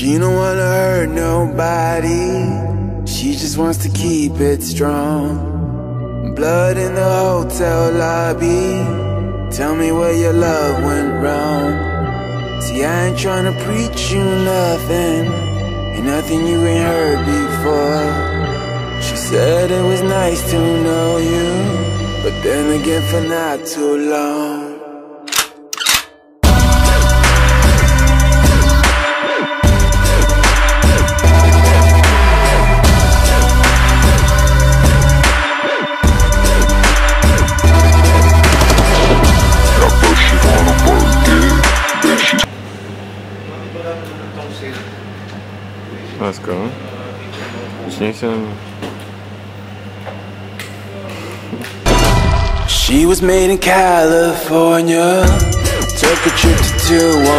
She don't wanna hurt nobody. She just wants to keep it strong. Blood in the hotel lobby. Tell me where your love went wrong. See, I ain't tryna preach you nothing. Ain't nothing you ain't heard before. She said it was nice to know you. But then again, for not too long. Let's go. Jason. She was made in California. Took a trip to Tijuana.